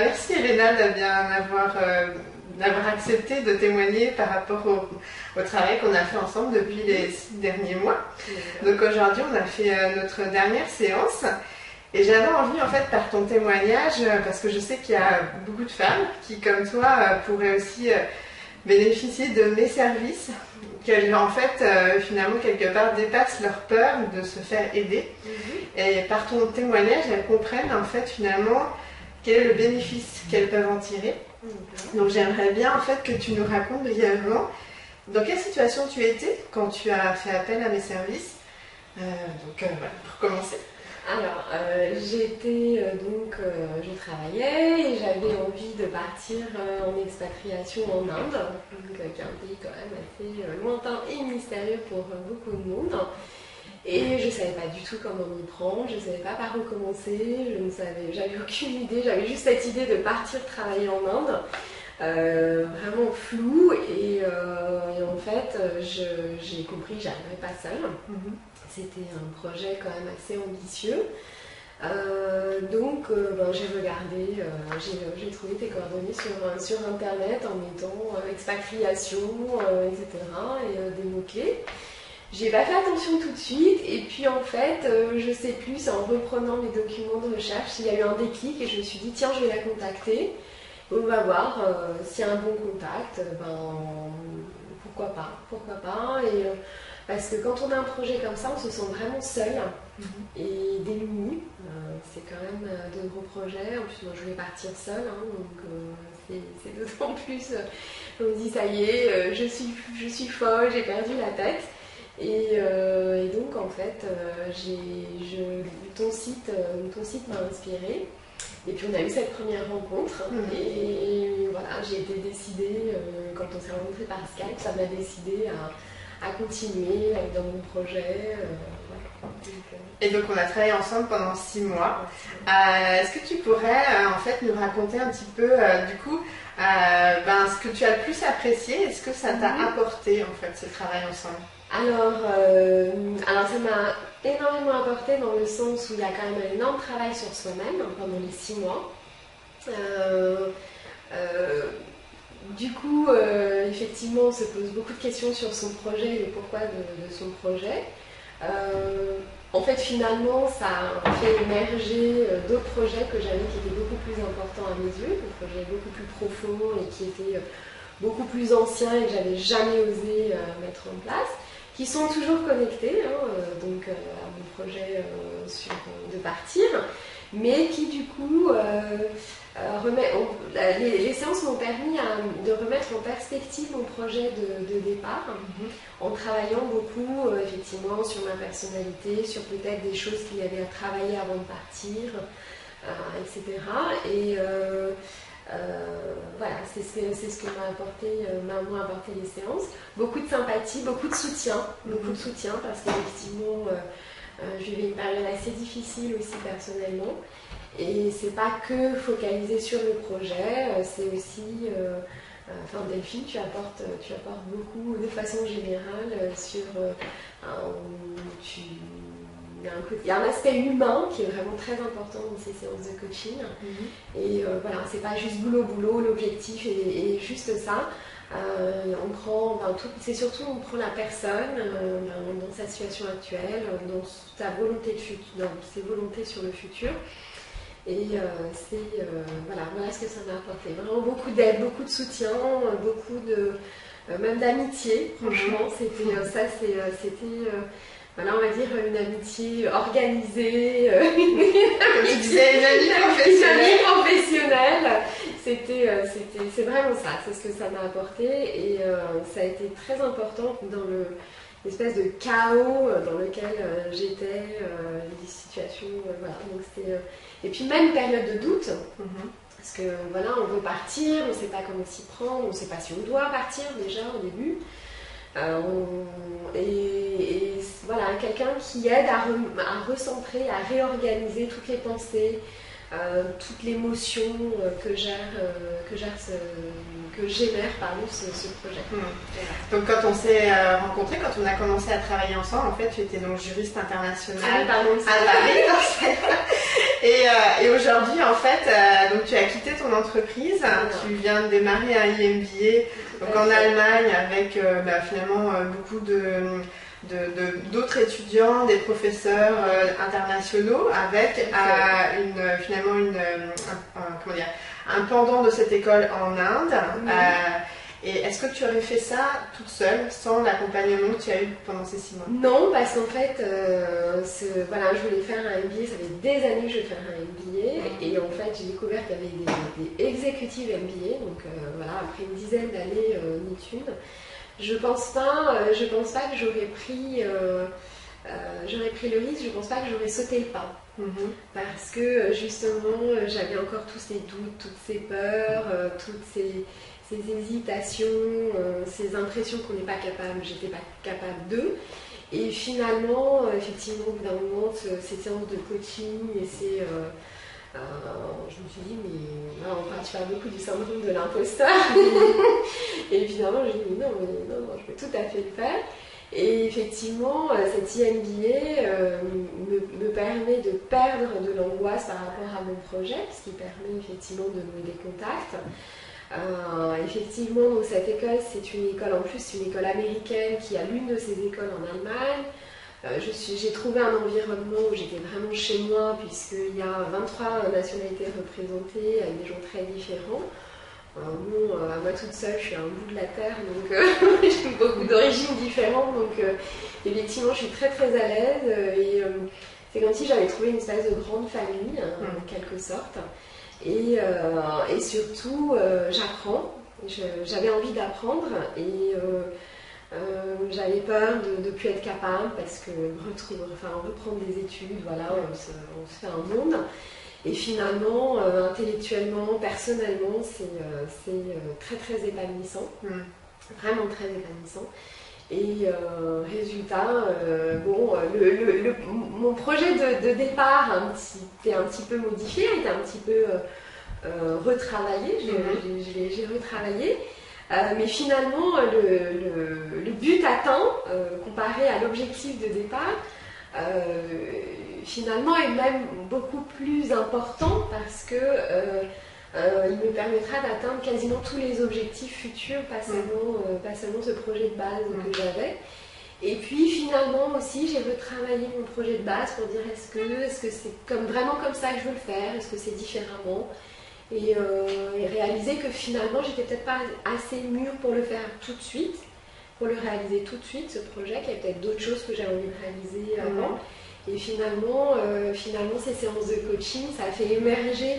Merci Elena d'avoir euh, d'avoir accepté de témoigner par rapport au, travail qu'on a fait ensemble depuis les six derniers mois. Donc aujourd'hui, on a fait euh, notre dernière séance. Et j'avais envie, en fait, par ton témoignage, euh, parce que je sais qu'il y a beaucoup de femmes qui, comme toi, pourraient aussi bénéficier de mes services, qu'elles, en fait, finalement, quelque part, dépassent leur peur de se faire aider. Mhm. Et par ton témoignage, elles comprennent, en fait, finalement, quel est le bénéfice qu'elles peuvent en tirer. Donc j'aimerais bien en fait que tu nous racontes brièvement dans quelle situation tu étais quand tu as fait appel à mes services. Euh, donc euh, voilà, pour commencer. Alors, euh, j'étais donc, je travaillais et j'avais envie de partir en expatriation en Inde, donc, qui est un pays quand même assez lointain et mystérieux pour beaucoup de monde. Et je ne savais pas du tout comment m'y prendre, je ne savais pas par où commencer, je ne savais, j'avais aucune idée, j'avais juste cette idée de partir travailler en Inde, euh, vraiment flou. Et, euh, en fait, j'ai compris que j'arriverais pas seule. Mhm. C'était un projet quand même assez ambitieux. Euh, donc ben, j'ai regardé, j'ai trouvé tes coordonnées sur, sur internet en mettant expatriation, etc. et des mots-clés. J'ai pas fait attention tout de suite, et puis en fait, euh, je sais plus, en reprenant mes documents de recherche, il y a eu un déclic et je me suis dit, tiens, je vais la contacter. On va voir euh, s'il y a un bon contact, ben pourquoi pas, pourquoi pas. Et, euh, parce que quand on a un projet comme ça, on se sent vraiment seul mhm. et démuni. c'est quand même de gros projets. En plus, moi, je vais partir seule, hein, donc c'est d'autant plus. on me dit, ça y est, je, suis, je suis folle, j'ai perdu la tête. Euh, et, donc, en fait, euh, ton site, euh, ton site m'a inspiré. Et puis, on a eu cette première rencontre. Mhm. Et, voilà, j'ai été décidée, quand on s'est rencontrés par Skype, ça m'a décidé à, continuer dans mon projet. et donc on a travaillé ensemble pendant six mois. Est-ce que tu pourrais en fait nous raconter un petit peu du coup ben, ce que tu as le plus apprécié Est-ce que ça t'a mhm. apporté en fait ce travail ensemble? Alors, euh, alors ça m'a énormément apporté dans le sens où il y a quand même un énorme travail sur soi-même pendant les six mois. Euh, euh, du coup, effectivement, on se pose beaucoup de questions sur son projet et le pourquoi de, son projet. en fait, finalement, ça a fait émerger d'autres projets que j'avais qui étaient beaucoup plus importants à mes yeux, des projets beaucoup plus profonds et qui étaient beaucoup plus anciens et que j'avais jamais osé mettre en place qui sont toujours connectés hein, euh, donc, euh, à mon projet euh, sur, de partir, mais qui du coup remet, les, séances m'ont permis de remettre en perspective mon projet de, départ, mhm. en travaillant beaucoup effectivement sur ma personnalité, sur peut-être des choses qu'il y avait à travailler avant de partir, etc. Et c'est ce que, ce que m'a apporté, euh, m'ont apporté les séances. Beaucoup de sympathie, beaucoup de soutien, beaucoup de soutien parce qu'effectivement, euh, je vivais une période assez difficile aussi personnellement. Et c'est pas que focaliser sur le projet, c'est aussi, enfin Delphine, tu apportes, tu apportes beaucoup de façon générale sur, tu il y, a un aspect humain qui est vraiment très important dans ces séances de coaching. Mhm. Et euh, voilà, c'est pas juste boulot, boulot, l'objectif est, juste ça. Euh, on prend, c'est surtout on prend la personne euh, dans sa situation actuelle, dans sa volonté de dans ses volontés sur le futur. Et c'est voilà, voilà ce que ça m'a apporté. Vraiment beaucoup d'aide, beaucoup de soutien, beaucoup de même d'amitié. Franchement, mhm. c'était ça, c'était voilà, on va dire une amitié organisée, euh, une amie professionnelle. C'était, euh, c'était, c'est vraiment ça, c'est ce que ça m'a apporté et euh, ça a été très important dans le l'espèce de chaos dans lequel j'étais, des situations, voilà. Donc c'était, et puis même période de doute. Mhm. Parce que voilà, on veut partir, on ne sait pas comment s'y prendre, on ne sait pas si on doit partir déjà au début. Euh, et, voilà, quelqu'un qui aide à, recentrer, à réorganiser toutes les pensées, euh, toute l'émotion euh, que gère, que gère ce, que génère ce, ce projet. Hmm. Donc quand on s'est rencontrés, quand on a commencé à travailler ensemble, en fait, tu étais donc juriste international ah, pardon, à Paris. Et, et aujourd'hui, en fait, donc tu as quitté ton entreprise, tu viens de démarrer un IMBA donc en Allemagne avec bah, finalement beaucoup de d'autres étudiants, des professeurs internationaux, avec une, finalement une, comment dire, un pendant de cette école en Inde. Et est-ce que tu aurais fait ça toute seule, sans l'accompagnement que tu as eu pendant ces six mois? Non, parce qu'en fait, euh, voilà, je voulais faire un MBA, ça fait des années que je veux faire un MBA, et en fait, j'ai découvert qu'il y avait des, exécutives MBA, donc euh, voilà, après une dizaine d'années euh. Je pense pas, je pense pas que j'aurais pris, j'aurais pris le risque, je pense pas que j'aurais sauté le pas. Mhm. Parce que justement, j'avais encore tous ces doutes, toutes ces peurs, toutes ces, ces hésitations, euh, ces impressions qu'on n'est pas capable, j'étais pas capable d'eux. Et finalement, euh, effectivement, au bout d'un moment, ces séances de coaching et. Euh, je me suis dit, mais on parle, tu parles beaucoup du syndrome de l'imposteur. et finalement, j'ai dit, non, non, non, je peux tout à fait le faire. Et effectivement, cette IMBA me, me, permet de perdre de l'angoisse par rapport à mon projet, ce qui permet effectivement de nouer des contacts. Euh, effectivement, cette école, c'est une école, en plus, une école américaine qui a l'une de ses écoles en Allemagne. Euh, j'ai trouvé un environnement où j'étais vraiment chez moi, puisqu'il y a 23 nationalités représentées des gens très différents. Euh, bon, moi toute seule, je suis à un bout de la terre, donc j'ai beaucoup d'origines différentes, donc effectivement, je suis très très à l'aise. et c'est comme si j'avais trouvé une espèce de grande famille, hein, en mm. quelque sorte. Et, euh, et surtout, euh, j'apprends. J'avais envie d'apprendre et euh, j'avais peur de ne plus être capable parce que retrouver, enfin, reprendre des études, voilà, on se, fait un monde. Et finalement, intellectuellement, personnellement, c'est très très épanouissant. Mm. Vraiment très épanouissant. Et résultat, bon, le, mon projet de, départ un petit, était un petit peu modifié, était un petit peu euh, retravaillé, j'ai retravaillé. Euh, mais finalement, le, but atteint, euh, comparé à l'objectif de départ, finalement est même beaucoup plus important parce que il me permettra d'atteindre quasiment tous les objectifs futurs, pas seulement, pas seulement ce projet de base que j'avais. Et puis finalement aussi, j'ai retravaillé mon projet de base pour dire est-ce que c'est -ce c'est comme, vraiment comme ça que je veux le faire? Est-ce que c'est différemment? Euh, et, réaliser que finalement j'étais peut-être pas assez mûre pour le faire tout de suite, pour le réaliser tout de suite, ce projet, qu'il y avait peut-être d'autres choses que j'avais envie de réaliser avant. Et finalement, euh, finalement, ces séances de coaching, ça a fait émerger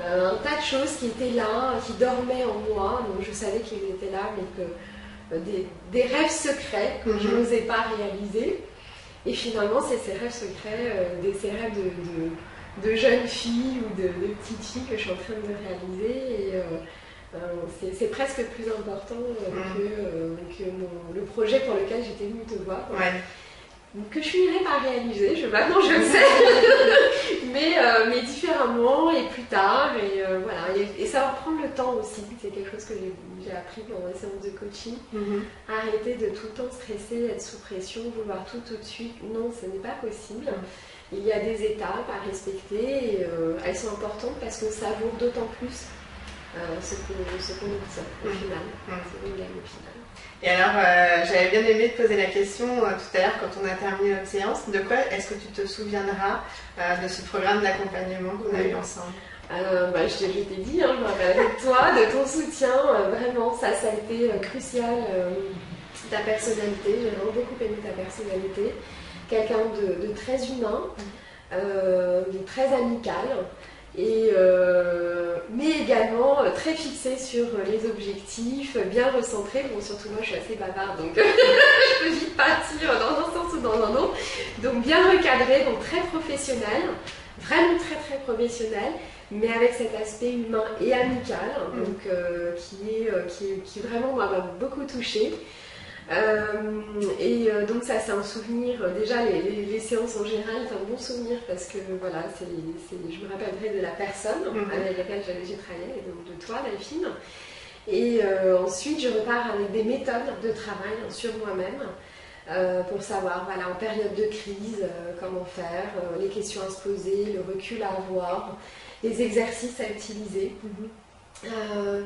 euh, un tas de choses qui étaient là, qui dormaient en moi. Donc je savais qu'ils étaient là, mais que des, rêves secrets que je mhm. n'osais pas réaliser. Et finalement, c'est ces rêves secrets, des, ces rêves de de jeunes filles ou de, petites filles que je suis en train de réaliser. Et euh, euh, c'est presque plus important euh, mm. que, le projet pour lequel j'étais venue te voir. Que je finirai par réaliser, je, maintenant je le sais, mais, mais différemment et plus tard. Et, voilà. Et, ça va prendre le temps aussi. C'est quelque chose que j'ai appris pendant les séances de coaching. Mm-hmm. Arrêter de tout le temps stresser, être sous pression, vouloir tout tout de suite. Non, ce n'est pas possible. Il y a des étapes à respecter et euh, elles sont importantes parce que ça vaut d'autant plus euh, ce qu'on obtient au final. Mmh. C'est une gamme au final. Et alors, euh, j'avais bien aimé te poser la question tout à l'heure quand on a terminé notre séance. De quoi est-ce que tu te souviendras de ce programme d'accompagnement qu'on a eu ensemble? Bah, je, t'ai dit, hein, je me rappelle avec toi, de ton soutien, vraiment, ça, ça a été crucial. ta personnalité, j'ai vraiment beaucoup aimé ta personnalité quelqu'un de, très humain, euh, de très amical, et, euh, mais également très fixé sur les objectifs, bien recentré. Bon, surtout moi, je suis assez bavarde, donc je peux vite partir dans un sens ou dans un autre. Donc bien recadré, donc très professionnel, vraiment très très professionnel, mais avec cet aspect humain et amical, mm. donc euh, qui, est, qui, qui vraiment m'a beaucoup touchée. Euh, et euh, donc ça c'est un souvenir, euh, déjà les, séances en général c'est un bon souvenir parce que voilà, je me rappellerai de la personne mhm. avec laquelle j'ai travaillé, et donc de toi Delphine. Et ensuite je repars avec des méthodes de travail sur moi-même. pour savoir, voilà, en période de crise, comment faire, les questions à se poser, le recul à avoir, les exercices à utiliser. Mhm.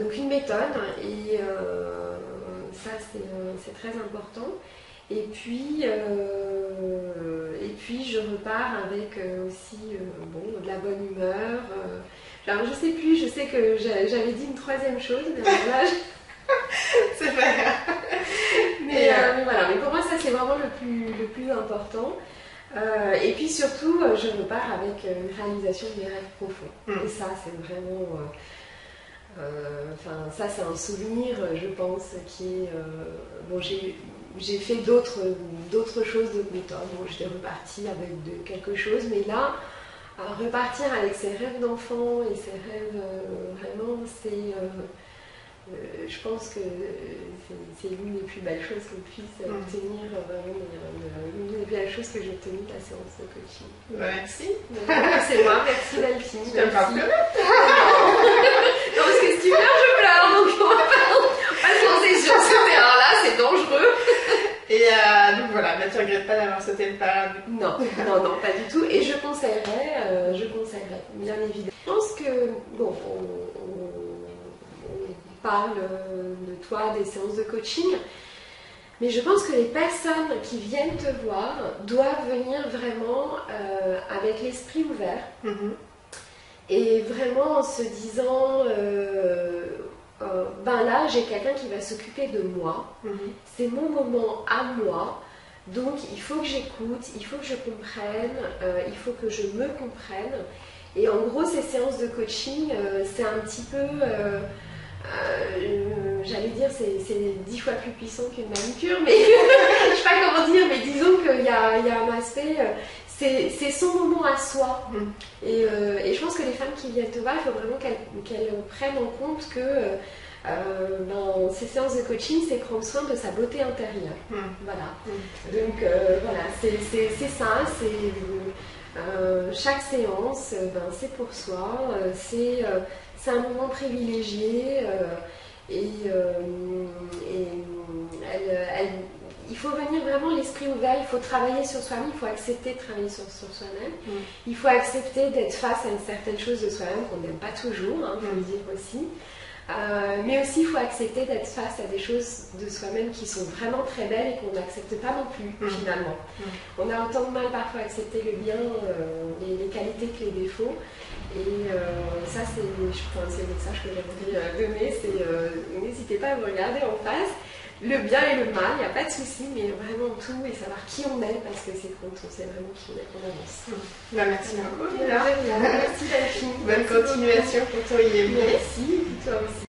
donc une méthode, et ça c'est très important. Et puis, euh, et puis je repars avec euh, aussi euh, bon, de la bonne humeur. alors je sais plus, je sais que j'avais dit une troisième chose, mais là, c'est pas mais, voilà, mais pour moi ça c'est vraiment le plus, le plus important. et puis surtout, je repars avec une réalisation de mes rêves profonds. Hmm. Et ça, c'est vraiment. Enfin, ça, c'est un souvenir, je pense, qui est. bon, j'ai j'ai fait d'autres, d'autres choses, d'autres méthodes. Bon, j'étais repartie avec de quelque chose, mais là, repartir avec ses rêves d'enfant et ses rêves, euh, vraiment, c'est. Euh, euh, je pense que c'est, l'une des plus belles choses qu'on puisse mm. obtenir, vraiment, l'une des plus belles choses que j'ai obtenues de la séance de coaching. Merci. c'est moi, merci Delphine non, parce que si tu pleures, je pleure, donc on va pas se lancer sur ce terrain-là, c'est dangereux. Et euh, donc voilà, mais tu sauté le pas Non, non, non, pas du tout. Et je conseillerais, euh, je conseillerais, bien évidemment. Je pense que, bon, on, parle de toi, des séances de coaching, mais je pense que les personnes qui viennent te voir doivent venir vraiment euh, avec l'esprit ouvert. Mm-hmm. Et vraiment en se disant, euh, ben là, j'ai quelqu'un qui va s'occuper de moi. Mhm. C'est mon moment à moi. Donc, il faut que j'écoute, il faut que je comprenne, euh, il faut que je me comprenne. Et en gros, ces séances de coaching, euh, c'est un petit peu, j'allais dire, c'est dix fois plus puissant qu'une manucure, mais je sais pas comment dire, mais disons qu'il y, a, un aspect, c'est son moment à soi. Mhm. Et, je pense que les femmes qui viennent te voir, il faut vraiment qu'elles prennent en compte que euh, dans séances de coaching, c'est prendre soin de sa beauté intérieure. Hmm. Voilà. Hmm. Donc euh, voilà, c'est ça, c'est euh, chaque séance, ben, c'est pour soi, c'est un moment privilégié et, il faut venir vraiment l'esprit ouvert, il faut travailler sur soi-même, il faut accepter de travailler sur, soi-même, hmm. il faut accepter d'être face à une certaine chose de soi-même qu'on n'aime pas toujours, hein, faut le dire aussi. Euh, mais aussi, il faut accepter d'être face à des choses de soi-même qui sont vraiment très belles et qu'on n'accepte pas non plus, mmh. finalement. Mmh. On a autant de mal parfois à accepter le bien, euh, les, qualités que les défauts. Et euh, ça, c'est le message que j'aimerais donner, c'est n'hésitez pas à vous regarder en face. Le bien et le mal, il n'y a pas de souci, mais vraiment tout et savoir qui on est, parce que c'est quand on sait vraiment qui on est qu'on avance. Bah, merci beaucoup. Merci Delphine. Bonne continuation pour toi, Merci, toi aussi.